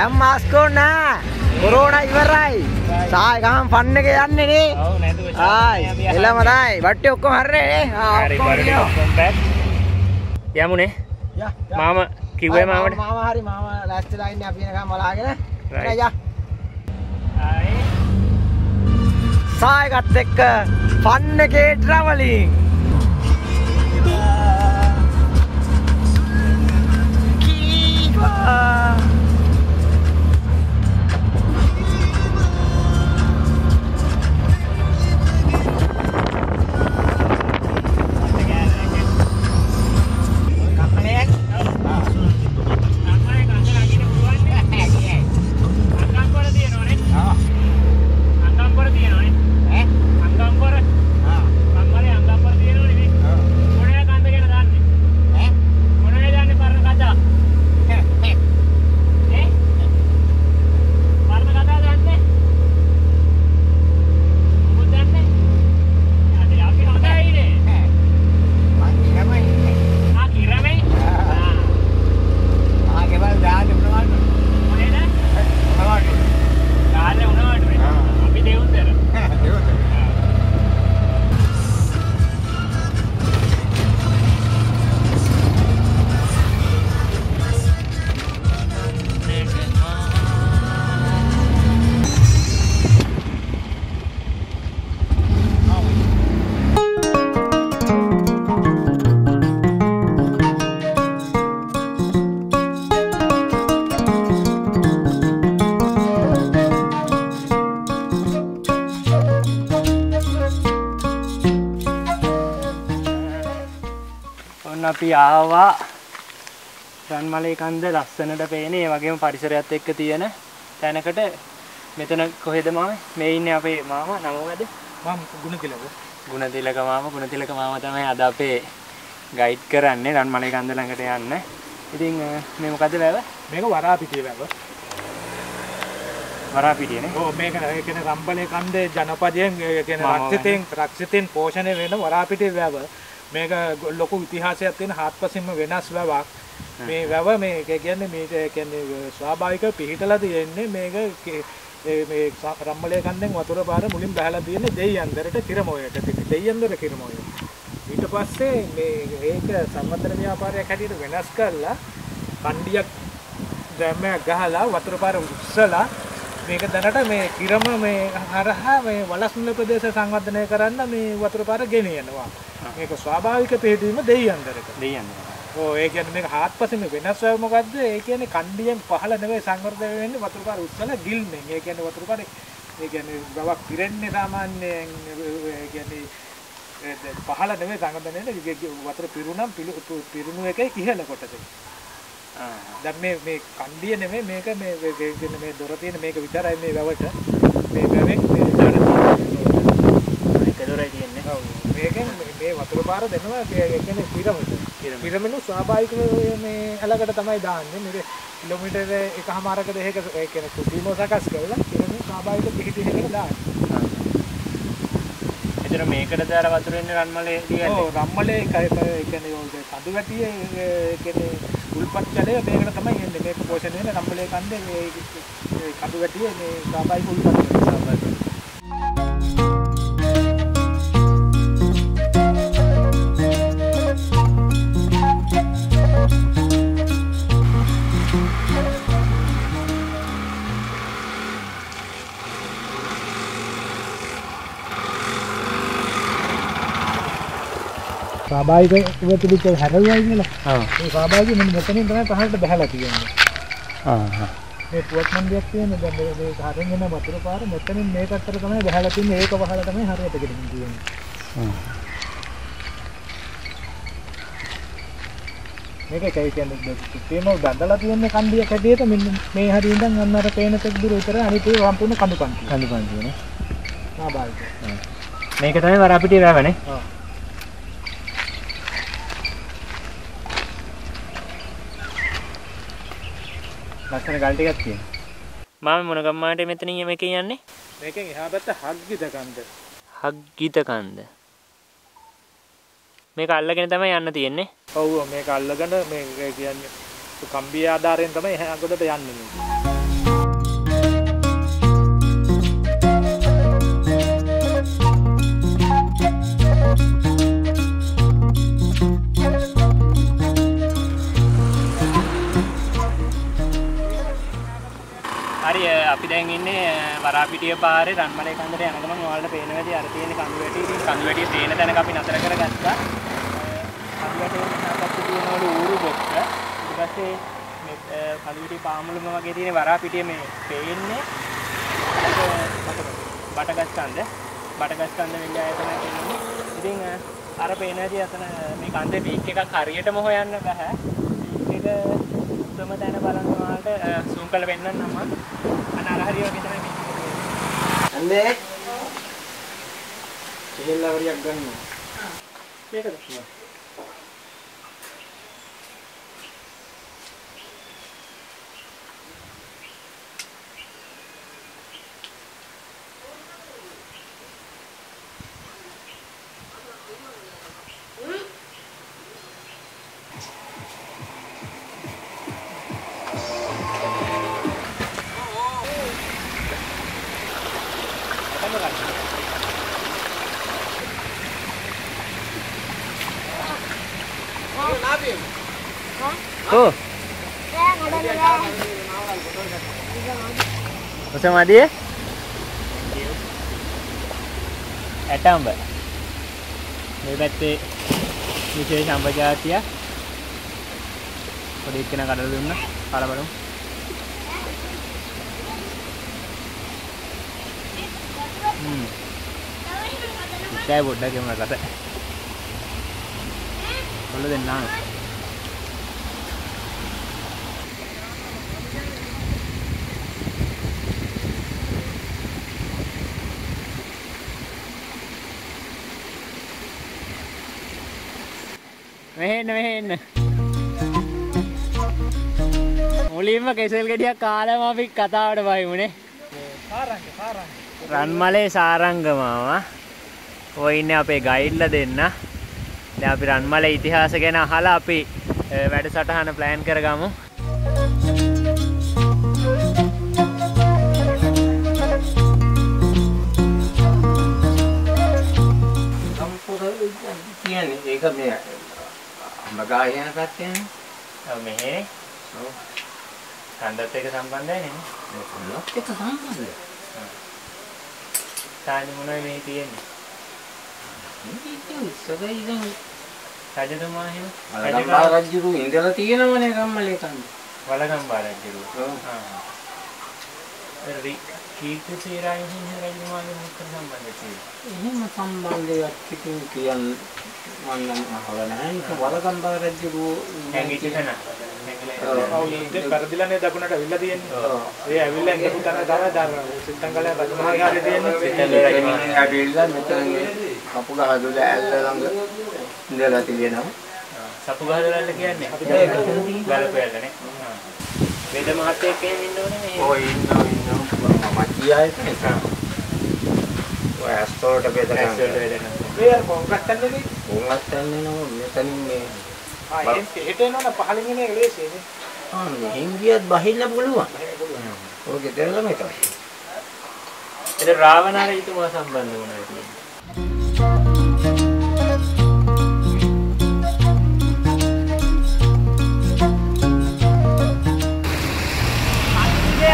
දැම් මාස්කෝ නෑ කොරෝන ඉවරයි සායකම් පන්න එක යන්නේ නේ ඔව් නැතුව ආයි එළම දයි වට්ටි ඔක්කොම හරනේ නේ ආ, හරි ඔක්කොම බරට කියනවා. ඔක්කොම පැක්. යමුනේ. මාම කිව්වේ මාමට. මාම හරි මාම ලෑස්තිලා ඉන්නේ අපි එනකම් බලාගෙන. යා. සායකත් එක්ක ෆන්න එකේ ට්‍රැවලින් කීවා අපි ආවා. රන්මලේ කන්ද ලස්සනට පේන ඒ වගේම පරිසරයත් එක්ක තියෙන තැනකට. මෙතන කොහෙද මාම? මේ ඉන්නේ අපේ මාම. නම මොකද මම ගුණතිලක. ගුණතිලක මාම. ගුණතිලක මාම තමයි අද අපේ ගයිඩ් කරන්නේ රන්මලේ කන්ද ළඟට යන්න. ඉතින් මේ මොකද වැව? මේක වරාපිටිය වැව. වරාපිටියනේ ඕ මේක කියන රම්බලය කන්දේ ජනපදයෙන් කියන මම රක්ෂිතයෙන් රක්ෂිතයෙන් පෝෂණය වෙන වරාපිටිය වැව මේක ලොකු ඉතිහාසයක් තියෙන හාත්පසින්ම වෙනස් වැවක්. මේ වැව මේ කියන්නේ මේක කියන්නේ ස්වාභාවික පිහිටලා තියෙන්නේ මේක මේ රම්බලය කන්දෙන් වතුර පාර මුලින් බහලා තියෙන්නේ දෙයියන්දරට කිරමෝයට දෙයියන්දර කිරමෝය ඊට පස්සේ මේ ඒක සංවර්ධන ව්‍යාපාරයක් හැටියට වෙනස් කරලා කණ්ඩියක් දැම්මයක් ගහලා වතුර පාර උස්සලා මේක දැනට මේ කිරම මේ හරහා මේ වලස්මුල ප්‍රදේශ සංවර්ධනය කරන්න මේ වතුර පාර ගෙනියනවා. මේක ස්වාභාවික පිළිදීම දෙයියන්දරක. දෙයන්නේ ඕ ඒ කියන්නේ මේක හාත්පසින්ම වෙනස් වෙව මොකද්ද? ඒ කියන්නේ කණ්ඩියෙන් පහළ නෙවෙයි සංවර්ධනය වෙන්නේ වතුර පාර උස්සලා ගිල්මෙන්. ඒ කියන්නේ වතුර පාර ඒ කියන්නේ ගවක් පිරෙන්නේ සාමාන්‍යයෙන් ඒ කියන්නේ පහළ නෙවෙයි සංවර්ධනය වෙන්නේ වතුර පිරුණම් පිරුණු එකේ ඉහළ කොටස. දැන් මේ මේ කණ්ඩිය නෙමෙයි මේක මේ මේ- මේ කියන්නේ දොර තියෙන මේක විතරයි මේ වැවට. මේ වැවෙන් මේ එක දොරයි තියෙන්නේ. ඔව්. මේකෙන් මේ- වතුර පාර දෙනවා. කියන්නේ පිරමිඩ. පිරමිඩ්. පිරමිඩු ස්වාභාවික මේ අලකට තමයි දාන්නේ. මේක කිලෝමීටර එකහමාරක දෙකක ඒ කියන්නේ කුටීම සකස් කරලා පිරමිඩු ස්වාභාවික පිහිටි එකකට දාන්නේ එතන මේකට දාර වතුර එන්නේ රන්මලේ දිගන්නේ ඔව් කියන්නේ ඔය කඳු වැටියේ ඒ කියන්නේ උල්පත් ජලය මේකට තමයි එන්නේ. මේක පෝෂණය වෙන රම්මලේ කන්දේ මේ ඒ කඳු වැටියේ මේ ස්වාභාවික උල්පත් ජලය ස්වාභාවිකව තිබිච්ච හැරවයි කියලා ඔව් ඒ ස්වාභාවික මෙන්න මෙතනින් තමයි පහළට බහලා තියෙන්නේ. ආ මේ පුවත් මන්දියක් තියෙන දැන් මේ හරින් එන වතුර පාර මෙතනින් මේ පැත්තට තමයි බහලා තින්නේ ඒක වහලා තමයි හරියට ගෙනින් තියෙන්නේ. මේක කයි කියන්නේ. තේම බඳලා තියෙන කන්දියක් හැටියට මෙන්න මේ හරිය ඉඳන් අන්න අර පේන තෙක් දුර විතර අනිත් ඒ සම්පූර්ණ කඳු පන්ති කඳු පන්තිනේ ස්වාභාවික මේක තමයි වරාපිටිය වැවනේ. ඔව් ලස්සන ගල් ටිකක් තියෙනවා. මම මොන ගම්මානට මෙතනින් මේක යන්නේ? මේකෙන් එහා පැත්ත හග්ගිද කන්ද. හග්ගිත කන්ද. මේක අල්ලගෙන තමයි යන්න තියෙන්නේ. ඔව් මේක අල්ලගෙන මේ කියන්නේ කම්බිය ආධාරයෙන් තමයි එහා ගොඩට යන්නේ අපි දැන් ඉන්නේ අ, වරාපිටිය පාරේ රන්මලේ කන්දට යන ගමන් ඔයාලට පේන වැඩි අර තියෙන කඳු වැටි ඉතින් කඳු වැටිය පේන තැනක අපි නතර කරගත්තා. අ, කඳු වැටියෙන් එහාපැත්තේ තියෙනවලු ඌරු බොක්ක. ඊට පස්සේ මේ අ, කඳු වැටි පාමුලම වගේ තියෙන වරාපිටිය මේ පේන්නේ ඒක මොකද? බටගස් කන්ද. බටගස් කන්ද වෙන්නේ ආයතන කියන්නේ. ඉතින් අ, අර පේන වැඩි අතන මේ කන්දේ පීක් එකක් හරියටම හොයන්න බෑ. පීක් එක උත්තම තැන බලන්න ඔයාලට සූම් කරලා පෙන්නන්නම් මම. අන්න අර හරිය වගේ තමයි මේක. අන්නේ ඉහෙල්ලවරියක් ගන්නවා මේකද? sana kan. Tuh. Oh. Saya ngadain ya. Bisa mandi ya? Thank you. Mbak. Ini berarti eh, ini saya sampai ah. jahat ya. Kalau kena kadal dulu, Mbak. Kalau බලමු. හ්ම්. ඉස්සයි පොඩ්ඩක් එමුන රස. කොල්ල දෙන්න නාන. මෙහෙන්න මෙහෙන්න. මුලින්ම කෙසෙල් ගෙඩියක් කාලම අපි කතාවට බහිමුනේ. සාරංග සාරංග රන්මලේ සාරංගමාව. ඔය ඉන්නේ අපේ ගයිඩ්ලා දෙන්න. දැන් අපි රන්මලේ ඉතිහාස ගැන අහලා අපි අ, වැඩසටහන ප්ලෑන් කරගමු. සම්පූර්ණ කියන්නේ ඒක මේ අඹගා යන පැත්තේ ඔව් මෙහෙනේ. ඔව්. කන්දත් එක්ක සම්බන්ධයි නේ. මොනක් එක තානි මොනවද මේ තියෙන්නේ? මේ ඉතින් ඉස්සරහ ඉඳන් රජතුමා එහෙම. අලගම්බා රජුරු ඉඳලා තියෙනවනේ කම්මලේ කන්ද වලගම්බා රජුරු. ඔව්. ආ. රි කීර්ති සේරායි හිමියන් රජතුමාගේ මුත්තර සම්බන්ධය තියෙන්නේ. එහෙම සම්බන්ධයක් ඉතින් කියන්න මම නම් අහලා නැහැ ඒක වලගම්බා රජුරු හැංගිච්ච තැන. ඔව්. යුද්ධේ පෙරදිලානේ දකුණට අවිල්ලා තියෙන්නේ. ඒ ඇවිල්ලා ඉඳපු තැන තමයි දාන සිත්තංගලේ රජමහා විහාරේ තියෙන්නේ. සිත්තංගල රජමහා ඇවිල්ලා මෙතන කපුගහ දුල ඇල්ල ළඟ ඉඳලා තියෙනවා. සපුගහදලල්ල කියන්නේ? ගලපෑල්ලනේ. වේද මහත්තයෙක් එහෙම ඉන්න ඕනේ මේ. ඔය ඉන්නවා ඉන්නවා. මම කියායේ ඔය ඇස්තෝට බෙදගන්න ඇස්වලට වේදනා. මේ අර කොන්ක්‍රීට් එකනේ උන්වත් යන්නේ මෙතනින් මේ ආ එහෙන් පිට එනවනේ පහලින් එන එක ලේසියනේ ආ මෙහෙන් ගියත් බහින්න පුළුවන් ඔය ගෙදර ළමයි තමයි එතන රාවණාර ඊතුමා සම්බන්ධ වුණා කියන්නේ.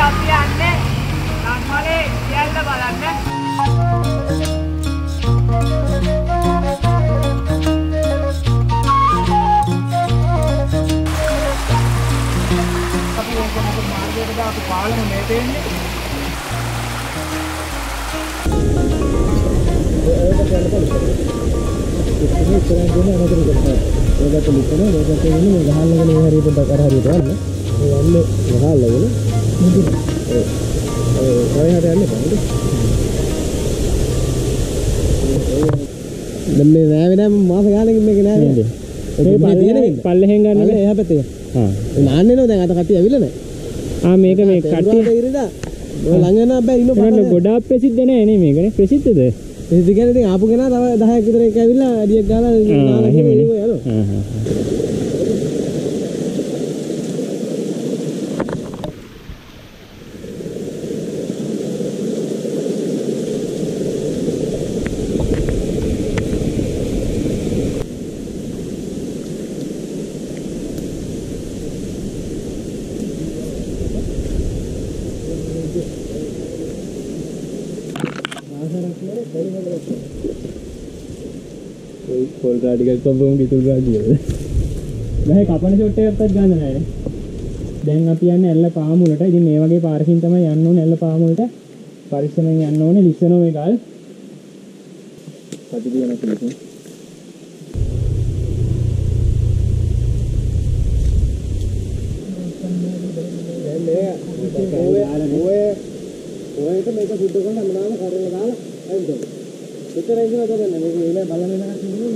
අපි යන්නේ රන්මලේ සියල්ල බලන්න. පාලම මේ තේන්නේ මේ නෑ නෑ මාස ගානකින් මේක නෑ නේද? ඒ පල්ලෙහෙන් පල්ලෙහෙන් ගන්න එහා පැත්තේ. ආ නාන්නේ නෝ දැන් අත කට්ටිය ඇවිල්ලා නෑ. ආ මේක මේ කට්ටිය ඉරිදා. ඔය ළඟ යන බෑ ඉන්න ඒකට ගොඩාක් ප්‍රසිද්ධ නෑ නේ මේකනේ ප්‍රසිද්ධද ඉතින් කියන්නේ ඉතින් ආපු කෙනා තව 10ක් විතර එක ඇවිල්ලා අඩියක් ගාලා නාලා එහෙමනේ. යනවා. පොල් කාටිකක් කොම්බම පිතුල් කාටියද දැන් කපන ෂොට් එකක්වත් ගන්න නැහැ. දැන් අපි යන්නේ ඇල්ල පාමුලට. ඉතින් මේ වගේ පාරකින් තමයි යන්න ඕනේ ඇල්ල පාමුලට. පරිස්සමෙන් යන්න ඕනේ ලිස්සනෝ මේ ගල්. පටි දින කිලිසුම්. ඔයට මේක සුද්ධ කරන හැමදාම කරේ දාලා අයින් කරනවා. එතන ඉඳලා කරන්නේ මේක ඉල බලන වෙනකන් ඉන්නේ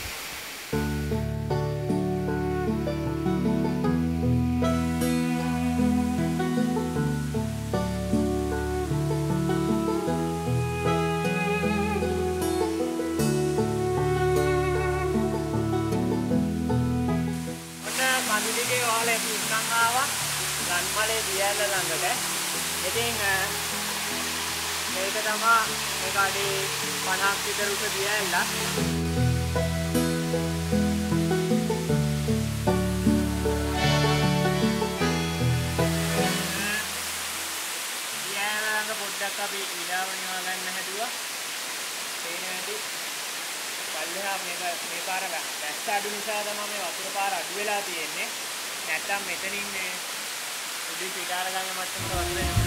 ගන්මලේ දියැල ළඟට. ඉතින් අ, මේක තමයි මේක අඩි 50ක් විතර උස දියැලක්. දියැල ළඟ පොඩ්ඩක් අපි ඉඩාව නිවා ගන්න හැදුවා. පේන හැටි පල්ලෙහා මේක මේ පාර වැස්ස අඩු නිසා තමයි මේ වතුර පාර අඩු වෙලා තියෙන්නේ. නැත්තම් මෙතනින් මේ උඩින් පිටාර ගන්න මට්ටමට වතුර එනවා.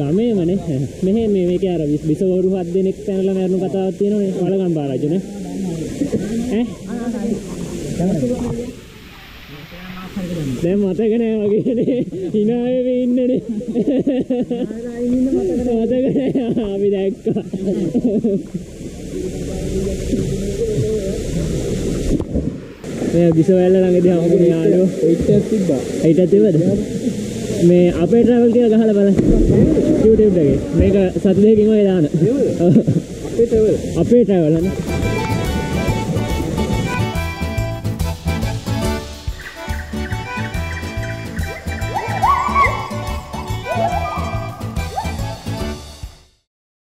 ගමේමනේ. මෙහෙ මේ මේක අර විසවරු හත් දෙනෙක් පැනලා මරණු කතාවක් තියෙනවනේ. වලගම් බාරජුනේ. ඈ? දැන් මතක නෑ වගේනේ. hina වෙවි ඉන්නනේ. මතක නෑ. අපි දැක්කා. මේ විසවැල්ල ළඟදී හම්බුනේ යාළුවෝ. ඒකත් තිබ්බා. හිටත් තිබද මේ අපේ ට්‍රැවල් කියලා ගහලා බලන්න. YouTube එකේ. මේක සති දෙකකින් ඔය දාන අපේ ටෙවල් අපේ ට්‍රැවල් හනේ